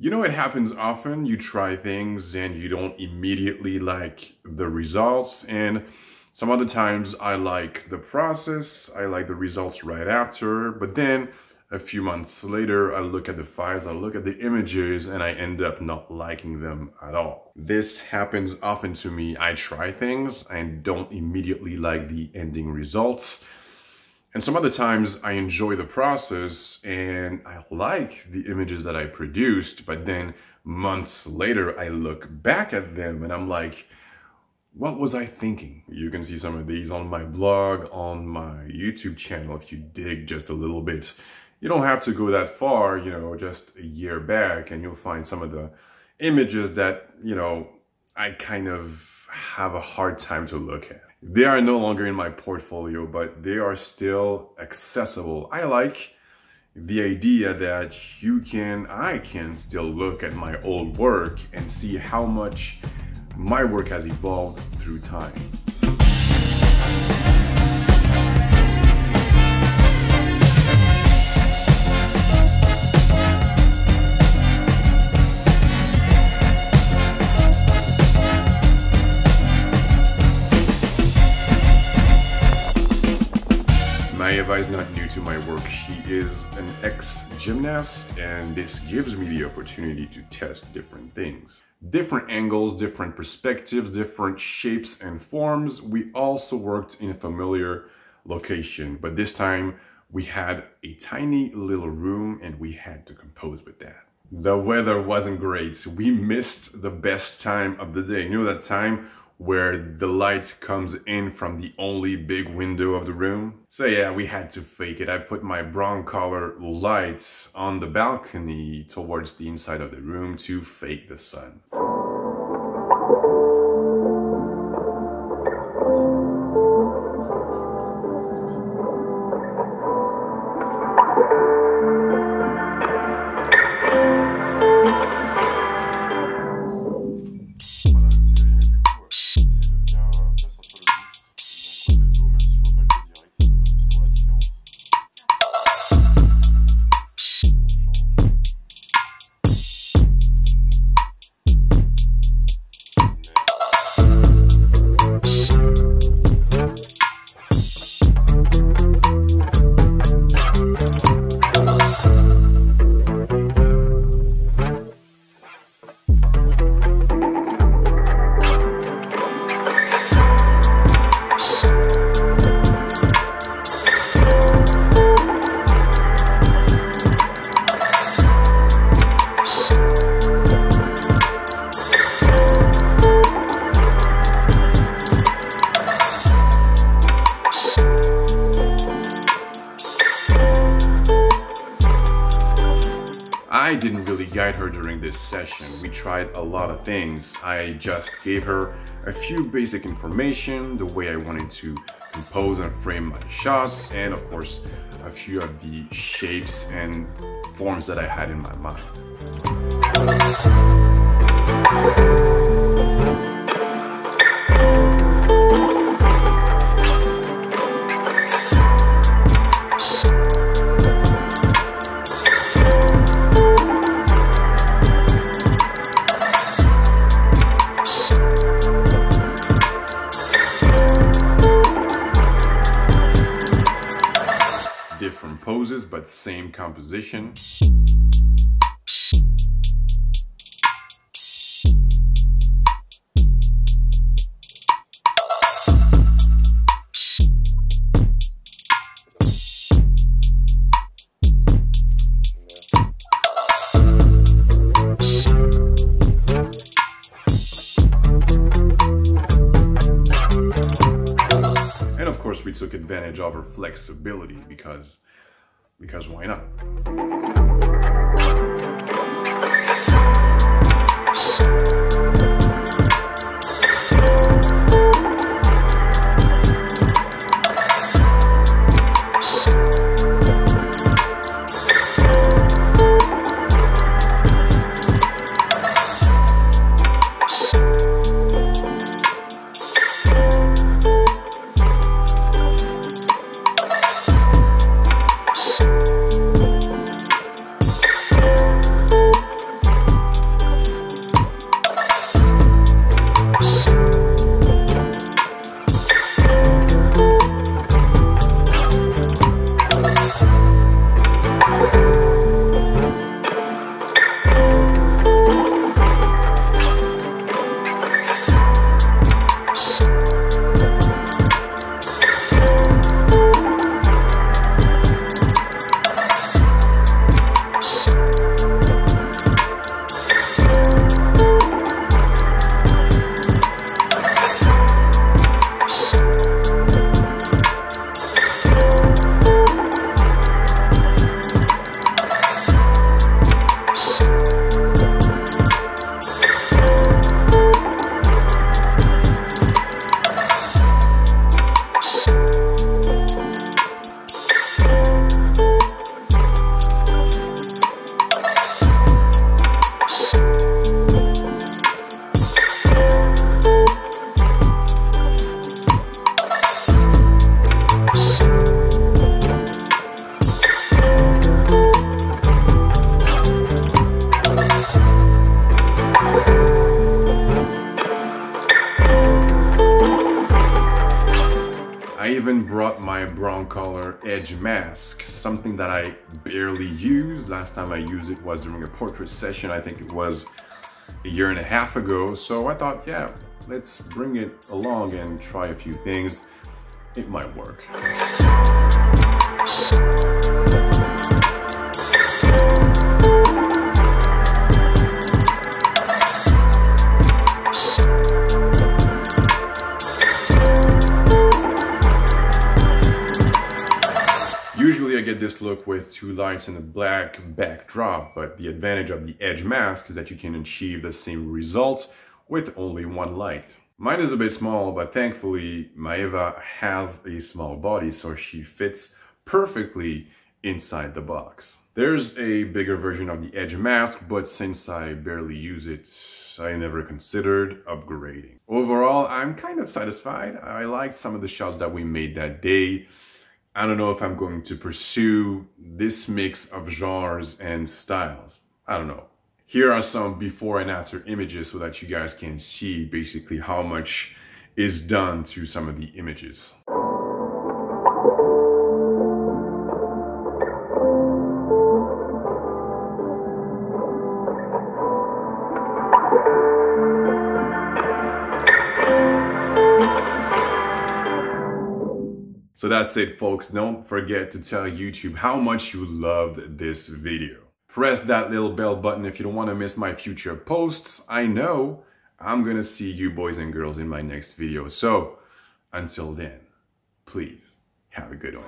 You know, it happens often. You try things and you don't immediately like the results. And some other times I like the process, I like the results right after. But then a few months later, I look at the files, I look at the images, and I end up not liking them at all. This happens often to me. I try things and don't immediately like the ending results. And some other times I enjoy the process and I like the images that I produced, but then months later I look back at them and I'm like, what was I thinking? You can see some of these on my blog, on my YouTube channel if you dig just a little bit. You don't have to go that far, you know, just a year back and you'll find some of the images that, you know, I kind of have a hard time to look at. They are no longer in my portfolio, but they are still accessible. I like the idea that you can, I can still look at my old work and see how much my work has evolved through time. Maeva is not new to my work. She is an ex-gymnast and this gives me the opportunity to test different things. Different angles, different perspectives, different shapes and forms. We also worked in a familiar location, but this time we had a tiny little room and we had to compose with that. The weather wasn't great. We missed the best time of the day. You know that time where the light comes in from the only big window of the room. So yeah, we had to fake it. I put my Broncolor lights on the balcony towards the inside of the room to fake the sun. I didn't really guide her during this session. We tried a lot of things. I just gave her a few basic information, the way I wanted to compose and frame my shots, and of course, a few of the shapes and forms that I had in my mind. And of course, we took advantage of her flexibility because because why not? Even brought my Broncolor edge mask, something that I barely use. Last time I used it was during a portrait session. I think it was a year and a half ago. So I thought, yeah, let's bring it along and try a few things. It might work. Get this look with two lights and a black backdrop, but the advantage of the edge mask is that you can achieve the same results with only one light. Mine is a bit small, but thankfully Maeva has a small body, so she fits perfectly inside the box. There's a bigger version of the edge mask, but since I barely use it, I never considered upgrading. Overall, I'm kind of satisfied. I like some of the shots that we made that day. I don't know if I'm going to pursue this mix of genres and styles. I don't know. Here are some before and after images so that you guys can see basically how much is done to some of the images. So that's it, folks. Don't forget to tell YouTube how much you loved this video. Press that little bell button if you don't want to miss my future posts. I know I'm going to see you boys and girls in my next video. So until then, please have a good one.